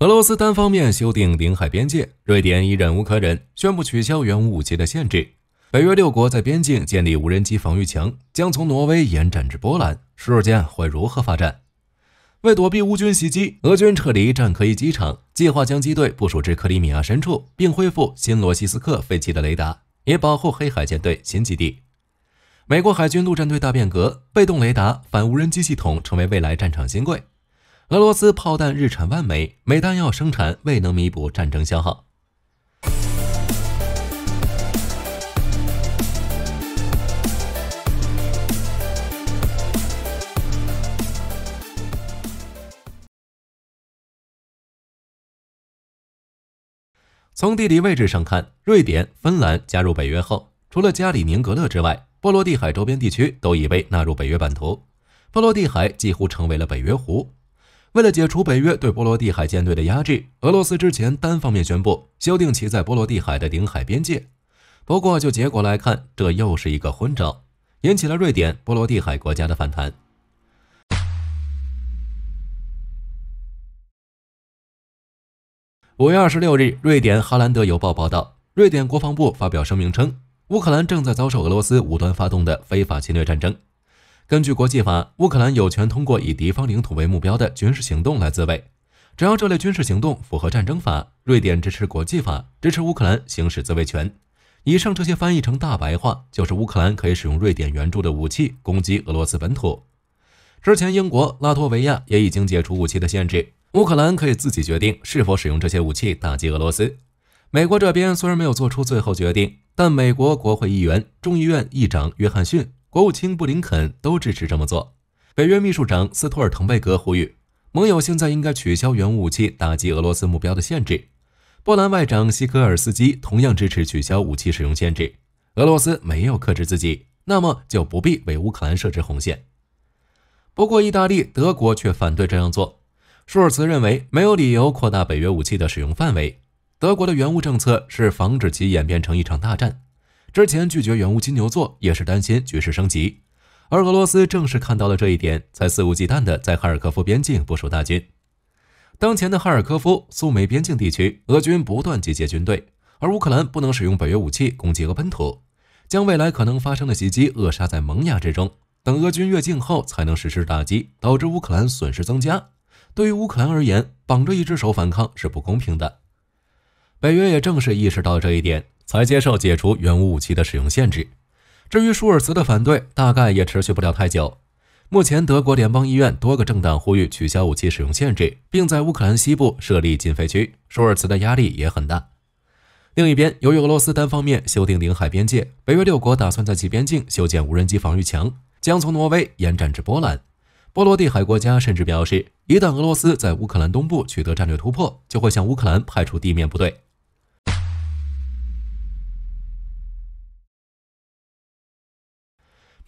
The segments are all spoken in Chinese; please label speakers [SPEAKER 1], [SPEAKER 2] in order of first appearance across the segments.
[SPEAKER 1] 俄罗斯单方面修订领海边界，瑞典已忍无可忍，宣布取消原武器的限制。北约六国在边境建立无人机防御墙，将从挪威延展至波兰。事件会如何发展？为躲避乌军袭击，俄军撤离战科伊机场，计划将机队部署至克里米亚深处，并恢复新罗西斯克废弃的雷达，以保护黑海舰队新基地。美国海军陆战队大变革，被动雷达、反无人机系统成为未来战场新贵。俄罗斯炮弹日产万枚，每弹药生产未能弥补战争消耗。从地理位置上看，瑞典、芬兰加入北约后，除了加里宁格勒之外，波罗的海周边地区都已被纳入北约版图。波罗的海几乎成为了北约湖。为了解除北约对波罗的海舰队的压制，俄罗斯之前单方面宣布修订其在波罗的海的领海边界。不过，就结果来看，这又是一个昏招，引起了瑞典、波罗的海国家的反弹。五月二十六日，瑞典《哈兰德邮报》报道，瑞典国防部发表声明称，乌克兰正在遭受俄罗斯无端发动的非法侵略战争。根据国际法，乌克兰有权通过以敌方领土为目标的军事行动来自卫。只要这类军事行动符合战争法，瑞典支持国际法，支持乌克兰行使自卫权。以上这些翻译成大白话，就是乌克兰可以使用瑞典援助的武器攻击俄罗斯本土。之前，英国、拉脱维亚也已经解除武器的限制，乌克兰可以自己决定是否使用这些武器打击俄罗斯。美国这边虽然没有做出最后决定，但美国国会议员、众议院议长约翰逊。国务卿布林肯都支持这么做。北约秘书长斯托尔滕贝格呼吁盟友现在应该取消原武器打击俄罗斯目标的限制。波兰外长西科尔斯基同样支持取消武器使用限制。俄罗斯没有克制自己，那么就不必为乌克兰设置红线。不过，意大利、德国却反对这样做。舒尔茨认为没有理由扩大北约武器的使用范围。德国的援乌政策是防止其演变成一场大战。之前拒绝援乌金牛座，也是担心局势升级，而俄罗斯正是看到了这一点，才肆无忌惮地在哈尔科夫边境部署大军。当前的哈尔科夫、苏美边境地区，俄军不断集结军队，而乌克兰不能使用北约武器攻击俄本土，将未来可能发生的袭击扼杀在萌芽之中。等俄军越境后，才能实施打击，导致乌克兰损失增加。对于乌克兰而言，绑着一只手反抗是不公平的。北约也正是意识到这一点。才接受解除原武武器的使用限制。至于舒尔茨的反对，大概也持续不了太久。目前，德国联邦议院多个政党呼吁取消武器使用限制，并在乌克兰西部设立禁飞区。舒尔茨的压力也很大。另一边，由于俄罗斯单方面修订领海边界，北约六国打算在其边境修建无人机防御墙，将从挪威延展至波兰。波罗的海国家甚至表示，一旦俄罗斯在乌克兰东部取得战略突破，就会向乌克兰派出地面部队。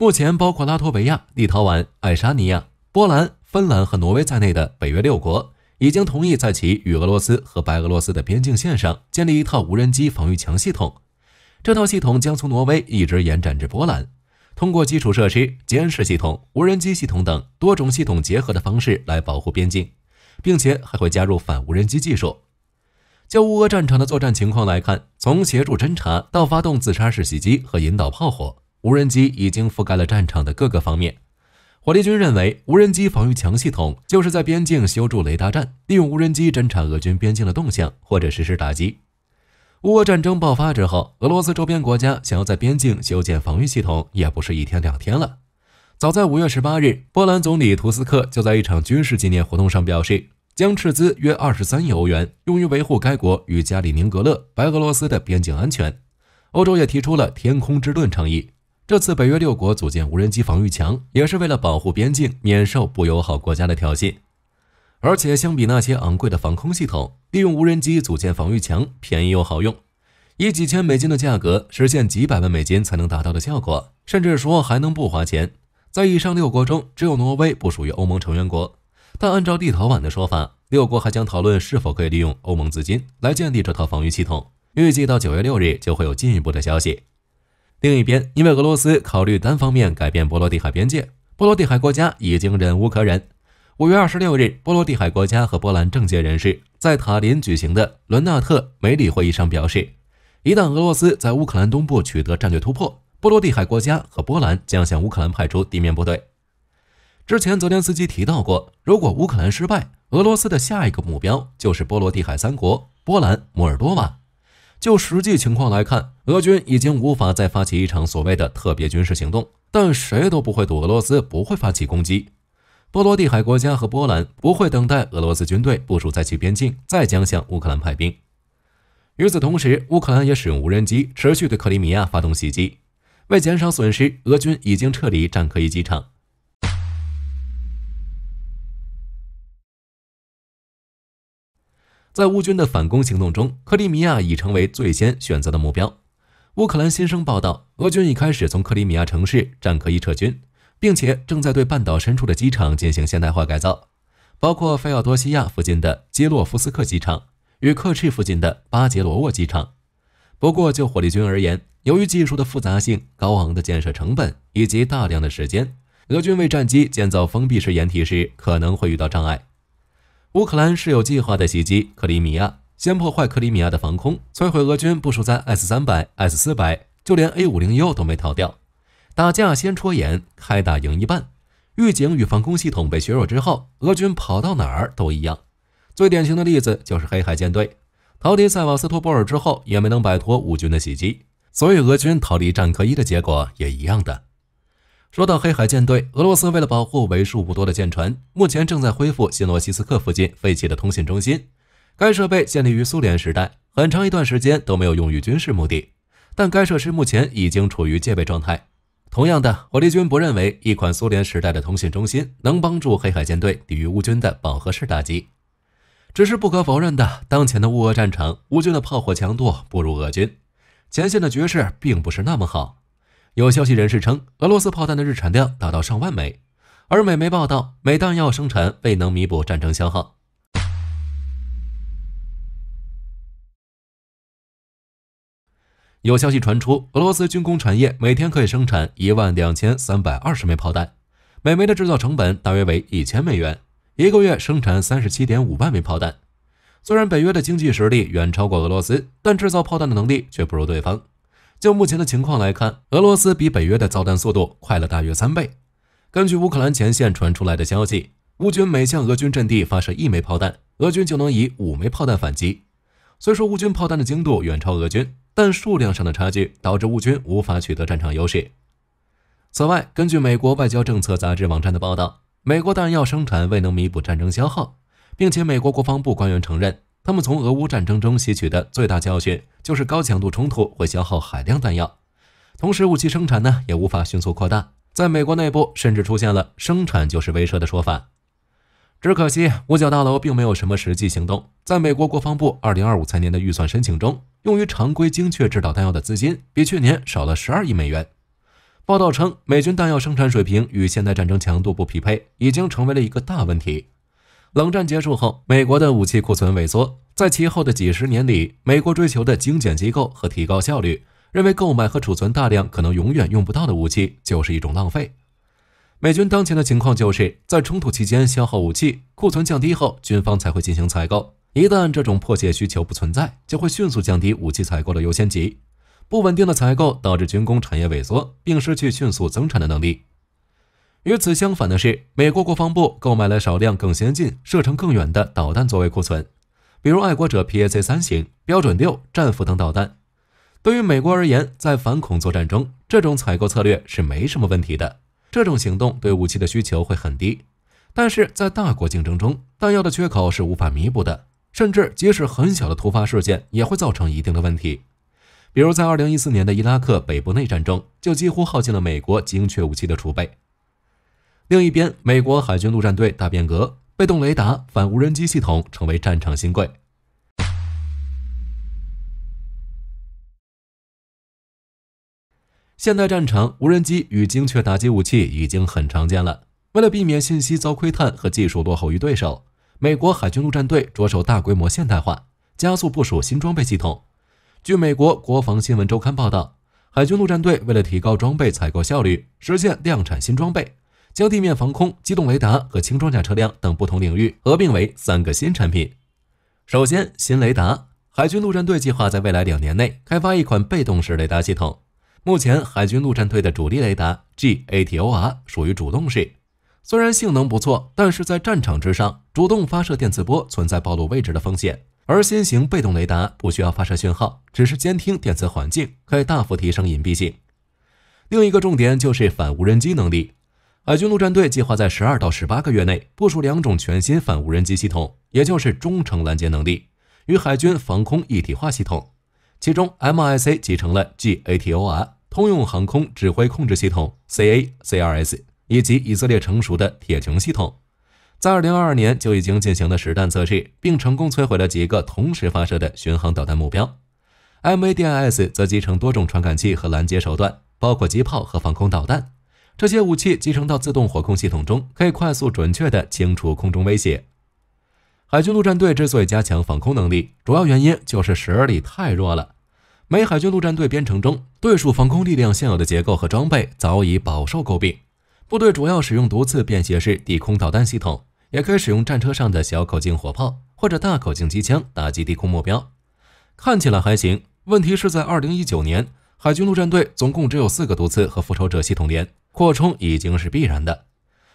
[SPEAKER 1] 目前，包括拉脱维亚、立陶宛、爱沙尼亚、波兰、芬兰和挪威在内的北约六国，已经同意在其与俄罗斯和白俄罗斯的边境线上建立一套无人机防御墙系统。这套系统将从挪威一直延展至波兰，通过基础设施、监视系统、无人机系统等多种系统结合的方式来保护边境，并且还会加入反无人机技术。就乌俄战场的作战情况来看，从协助侦察到发动自杀式袭击和引导炮火。无人机已经覆盖了战场的各个方面。火力军认为，无人机防御墙系统就是在边境修筑雷达站，利用无人机侦察俄军边境的动向或者实施打击。乌俄战争爆发之后，俄罗斯周边国家想要在边境修建防御系统，也不是一天两天了。早在五月十八日，波兰总理图斯克就在一场军事纪念活动上表示，将斥资约二十三亿欧元，用于维护该国与加里宁格勒、白俄罗斯的边境安全。欧洲也提出了“天空之盾”倡议。这次北约六国组建无人机防御墙，也是为了保护边境免受不友好国家的挑衅。而且，相比那些昂贵的防空系统，利用无人机组建防御墙便宜又好用，以几千美金的价格实现几百万美金才能达到的效果，甚至说还能不花钱。在以上六国中，只有挪威不属于欧盟成员国，但按照立陶宛的说法，六国还将讨论是否可以利用欧盟资金来建立这套防御系统。预计到九月六日就会有进一步的消息。另一边，因为俄罗斯考虑单方面改变波罗的海边界，波罗的海国家已经忍无可忍。五月二十六日，波罗的海国家和波兰政界人士在塔林举行的伦纳特梅里会议上表示，一旦俄罗斯在乌克兰东部取得战略突破，波罗的海国家和波兰将向乌克兰派出地面部队。之前，泽连斯基提到过，如果乌克兰失败，俄罗斯的下一个目标就是波罗的海三国——波兰、摩尔多瓦。就实际情况来看，俄军已经无法再发起一场所谓的特别军事行动，但谁都不会赌俄罗斯不会发起攻击。波罗的海国家和波兰不会等待俄罗斯军队部署在其边境，再将向乌克兰派兵。与此同时，乌克兰也使用无人机持续对克里米亚发动袭击。为减少损失，俄军已经撤离战科伊机场。在乌军的反攻行动中，克里米亚已成为最先选择的目标。乌克兰新生报道，俄军已开始从克里米亚城市战科伊撤军，并且正在对半岛深处的机场进行现代化改造，包括费奥多西亚附近的基洛夫斯克机场与克赤附近的巴杰罗沃机场。不过，就火力军而言，由于技术的复杂性、高昂的建设成本以及大量的时间，俄军为战机建造封闭式掩体时可能会遇到障碍。乌克兰是有计划的袭击克里米亚，先破坏克里米亚的防空，摧毁俄军部署在 S 三百、S 四百，就连 A 五零 U 都没逃掉。打架先戳眼，开打赢一半。预警与防空系统被削弱之后，俄军跑到哪儿都一样。最典型的例子就是黑海舰队，逃离塞瓦斯托波尔之后，也没能摆脱乌军的袭击，所以俄军逃离战科一的结果也一样的。说到黑海舰队，俄罗斯为了保护为数不多的舰船，目前正在恢复新罗西斯克附近废弃的通信中心。该设备建立于苏联时代，很长一段时间都没有用于军事目的，但该设施目前已经处于戒备状态。同样的，火力军不认为一款苏联时代的通信中心能帮助黑海舰队抵御乌军的饱和式打击。只是不可否认的，当前的乌俄战场，乌军的炮火强度不如俄军，前线的局势并不是那么好。有消息人士称，俄罗斯炮弹的日产量达到上万枚，而美媒报道，每弹药生产未能弥补战争消耗。有消息传出，俄罗斯军工产业每天可以生产一万两千三百二十枚炮弹，每枚的制造成本大约为一千美元，一个月生产三十七点五万枚炮弹。虽然北约的经济实力远超过俄罗斯，但制造炮弹的能力却不如对方。就目前的情况来看，俄罗斯比北约的造弹速度快了大约三倍。根据乌克兰前线传出来的消息，乌军每向俄军阵地发射一枚炮弹，俄军就能以五枚炮弹反击。虽说乌军炮弹的精度远超俄军，但数量上的差距导致乌军无法取得战场优势。此外，根据美国外交政策杂志网站的报道，美国弹药生产未能弥补战争消耗，并且美国国防部官员承认。他们从俄乌战争中吸取的最大教训就是高强度冲突会消耗海量弹药，同时武器生产呢也无法迅速扩大。在美国内部甚至出现了“生产就是威慑”的说法。只可惜五角大楼并没有什么实际行动。在美国国防部2025财年的预算申请中，用于常规精确制导弹药的资金比去年少了12亿美元。报道称，美军弹药生产水平与现代战争强度不匹配，已经成为了一个大问题。冷战结束后，美国的武器库存萎缩。在其后的几十年里，美国追求的精简机构和提高效率，认为购买和储存大量可能永远用不到的武器就是一种浪费。美军当前的情况就是在冲突期间消耗武器，库存降低后，军方才会进行采购。一旦这种迫切需求不存在，就会迅速降低武器采购的优先级。不稳定的采购导致军工产业萎缩，并失去迅速增产的能力。与此相反的是，美国国防部购买了少量更先进、射程更远的导弹作为库存，比如爱国者 PAC 三型、标准六、战斧等导弹。对于美国而言，在反恐作战中，这种采购策略是没什么问题的。这种行动对武器的需求会很低，但是在大国竞争中，弹药的缺口是无法弥补的，甚至即使很小的突发事件也会造成一定的问题。比如在2014年的伊拉克北部内战中，就几乎耗尽了美国精确武器的储备。另一边，美国海军陆战队大变革，被动雷达、反无人机系统成为战场新贵。现代战场，无人机与精确打击武器已经很常见了。为了避免信息遭窥探和技术落后于对手，美国海军陆战队着手大规模现代化，加速部署新装备系统。据美国国防新闻周刊报道，海军陆战队为了提高装备采购效率，实现量产新装备。将地面防空、机动雷达和轻装甲车辆等不同领域合并为三个新产品。首先，新雷达，海军陆战队计划在未来两年内开发一款被动式雷达系统。目前，海军陆战队的主力雷达 GATOR 属于主动式，虽然性能不错，但是在战场之上，主动发射电磁波存在暴露位置的风险。而新型被动雷达不需要发射讯号，只是监听电磁环境，可以大幅提升隐蔽性。另一个重点就是反无人机能力。海军陆战队计划在十二到十八个月内部署两种全新反无人机系统，也就是中程拦截能力与海军防空一体化系统。其中，MIC 集成了 GATOR 通用航空指挥控制系统 CACRS 以及以色列成熟的铁穹系统。在二零二二年就已经进行了实弹测试，并成功摧毁了几个同时发射的巡航导弹目标。MADIS 则集成多种传感器和拦截手段，包括机炮和防空导弹。这些武器集成到自动火控系统中，可以快速准确地清除空中威胁。海军陆战队之所以加强防空能力，主要原因就是实力太弱了。美海军陆战队编程中，对数防空力量现有的结构和装备早已饱受诟病。部队主要使用毒刺便携式地空导弹系统。也可以使用战车上的小口径火炮或者大口径机枪打击低空目标，看起来还行。问题是在二零一九年，海军陆战队总共只有四个毒刺和复仇者系统连，扩充已经是必然的。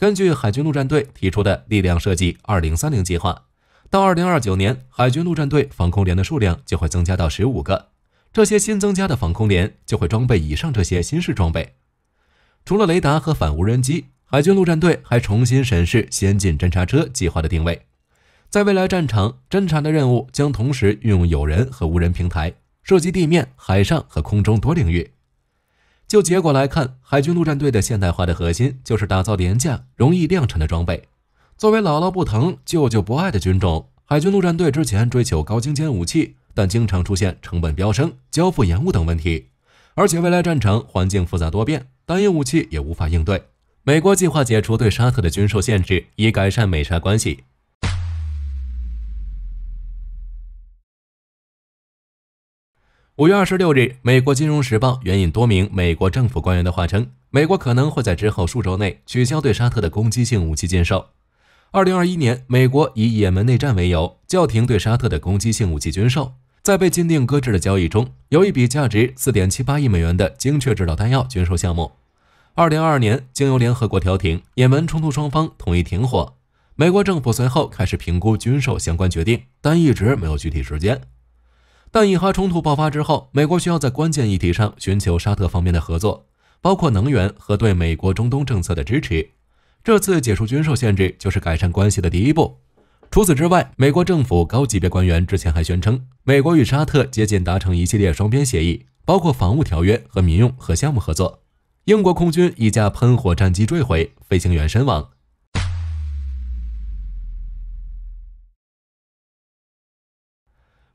[SPEAKER 1] 根据海军陆战队提出的力量设计二零三零计划，到二零二九年，海军陆战队防空连的数量就会增加到十五个。这些新增加的防空连就会装备以上这些新式装备，除了雷达和反无人机。海军陆战队还重新审视先进侦察车计划的定位，在未来战场，侦察的任务将同时运用有人和无人平台，涉及地面、海上和空中多领域。就结果来看，海军陆战队的现代化的核心就是打造廉价、容易量产的装备。作为姥姥不疼、舅舅不爱的军种，海军陆战队之前追求高精尖武器，但经常出现成本飙升、交付延误等问题，而且未来战场环境复杂多变，单一武器也无法应对。美国计划解除对沙特的军售限制，以改善美沙关系。五月二十六日，美国金融时报援引多名美国政府官员的话称，美国可能会在之后数周内取消对沙特的攻击性武器禁售。二零二一年，美国以也门内战为由叫停对沙特的攻击性武器军售，在被禁令搁置的交易中，有一笔价值四点七八亿美元的精确制导弹药军售项目。二零二二年，经由联合国调停，也门冲突双方同意停火。美国政府随后开始评估军售相关决定，但一直没有具体时间。但以哈冲突爆发之后，美国需要在关键议题上寻求沙特方面的合作，包括能源和对美国中东政策的支持。这次解除军售限制就是改善关系的第一步。除此之外，美国政府高级别官员之前还宣称，美国与沙特接近达成一系列双边协议，包括防务条约和民用核项目合作。英国空军一架喷火战机坠毁，飞行员身亡。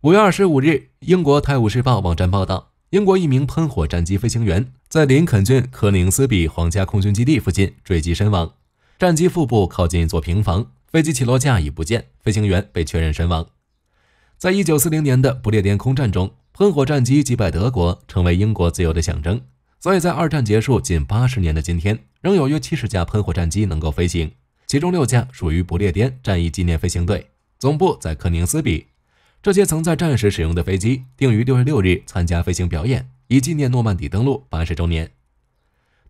[SPEAKER 1] 五月二十五日，英国《泰晤士报》网站报道，英国一名喷火战机飞行员在林肯郡科宁斯比皇家空军基地附近坠机身亡。战机腹部靠近一座平房，飞机起落架已不见，飞行员被确认身亡。在一九四零年的不列颠空战中，喷火战机击败德国，成为英国自由的象征。所以在二战结束近八十年的今天，仍有约七十架喷火战机能够飞行，其中六架属于不列颠战役纪念飞行队，总部在科宁斯比。这些曾在战时使用的飞机定于六月六日参加飞行表演，以纪念诺曼底登陆八十周年。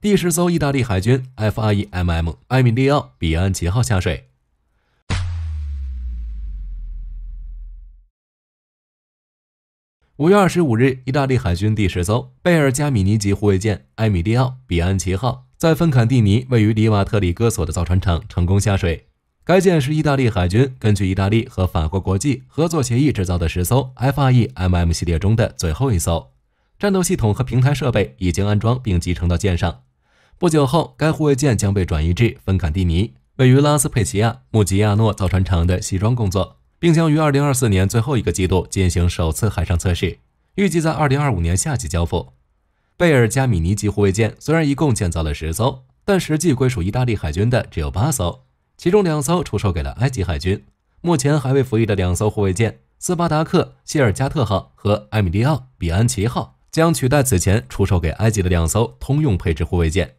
[SPEAKER 1] 第十艘意大利海军 F-21MM 艾米利奥·比安奇号下水。五月二十五日，意大利海军第十艘贝尔加米尼级护卫舰埃米利奥·比安奇号在芬坎蒂尼位于里瓦特里戈索的造船厂成功下水。该舰是意大利海军根据意大利和法国国际合作协议制造的十艘 F R E M M 系列中的最后一艘。战斗系统和平台设备已经安装并集成到舰上。不久后，该护卫舰将被转移至芬坎蒂尼位于拉斯佩齐亚穆吉亚诺造船厂的西装工作。并将于二零二四年最后一个季度进行首次海上测试，预计在二零二五年夏季交付。贝尔加米尼级护卫舰虽然一共建造了十艘，但实际归属意大利海军的只有八艘，其中两艘出售给了埃及海军。目前还未服役的两艘护卫舰斯巴达克谢尔加特号和埃米利奥比安奇号将取代此前出售给埃及的两艘通用配置护卫舰。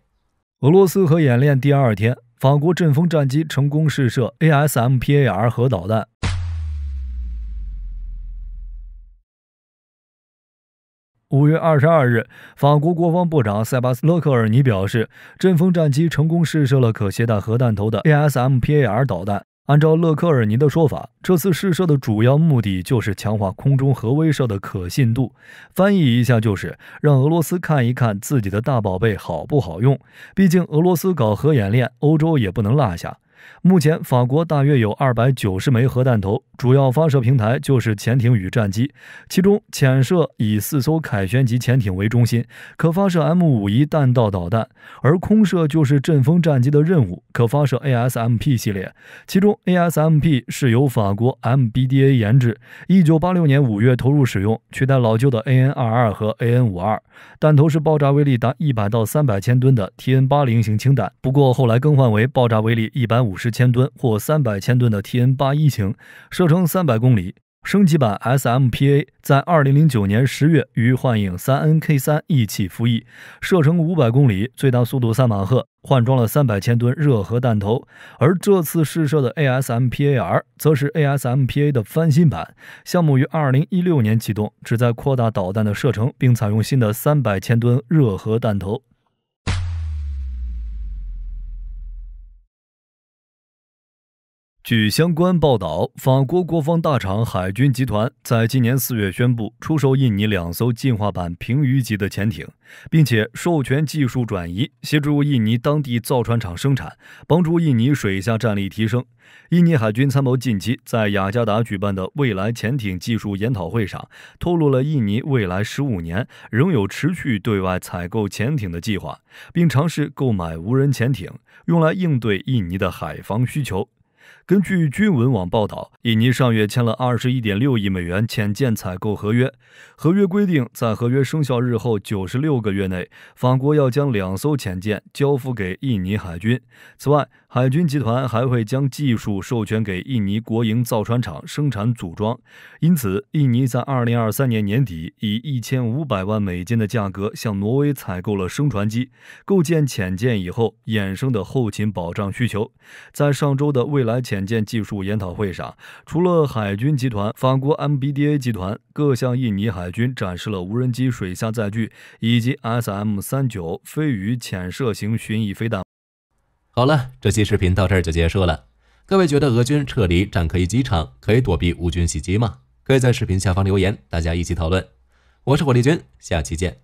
[SPEAKER 2] 俄罗斯核演练第二天，法国阵风战机成功试射 ASMPAR 核导弹。五月二十二日，法国国防部长塞巴斯·勒克尔尼表示，阵风战机成功试射了可携带核弹头的 ASMPAR 导弹。按照勒克尔尼的说法，这次试射的主要目的就是强化空中核威慑的可信度。翻译一下，就是让俄罗斯看一看自己的大宝贝好不好用。毕竟俄罗斯搞核演练，欧洲也不能落下。目前，法国大约有二百九十枚核弹头，主要发射平台就是潜艇与战机。其中，潜射以四艘凯旋级潜艇为中心，可发射 M 五一弹道导弹；而空射就是阵风战机的任务，可发射 ASMP 系列。其中，ASMP 是由法国 MBDA 研制，一九八六年五月投入使用，取代老旧的 AN 二二和 AN 五二。弹头是爆炸威力达一百到三百千吨的 TN 八零型氢弹，不过后来更换为爆炸威力一百五五十。千吨或三百千吨的 TN 八一型，射程三百公里。升级版 SMPA 在二零零九年十月与幻影三 NK 三一起服役，射程五百公里，最大速度三马赫，换装了三百千吨热核弹头。而这次试射的 ASMPAR 则是 ASMPA 的翻新版，项目于二零一六年启动，旨在扩大导弹的射程，并采用新的三百千吨热核弹头。据相关报道，法国国防大厂海军集团在今年四月宣布出售印尼两艘进化版平鱼级的潜艇，并且授权技术转移，协助印尼当地造船厂生产，帮助印尼水下战力提升。印尼海军参谋近期在雅加达举办的未来潜艇技术研讨会上，透露了印尼未来十五年仍有持续对外采购潜艇的计划，并尝试购买无人潜艇，用来应对印尼的海防需求。根据军文网报道，印尼上月签了二十一点六亿美元潜舰采购合约。合约规定，在合约生效日后九十六个月内，法国要将两艘潜舰交付给印尼海军。此外，海军集团还会将技术授权给印尼国营造船厂生产组装，因此，印尼在二零二三年年底以一千五百万美金的价格向挪威采购了升船机，构建潜舰以后衍生的后勤保障需求。在上周的未来潜舰技术研讨会上，除了海军集团、法国 MBDA 集团，各向印尼海军展示了无人机水下载具以及 SM 三九飞鱼潜射型巡弋飞弹。
[SPEAKER 1] 好了，这期视频到这儿就结束了。各位觉得俄军撤离战科一机场可以躲避乌军袭击吗？可以在视频下方留言，大家一起讨论。我是火力军，下期见。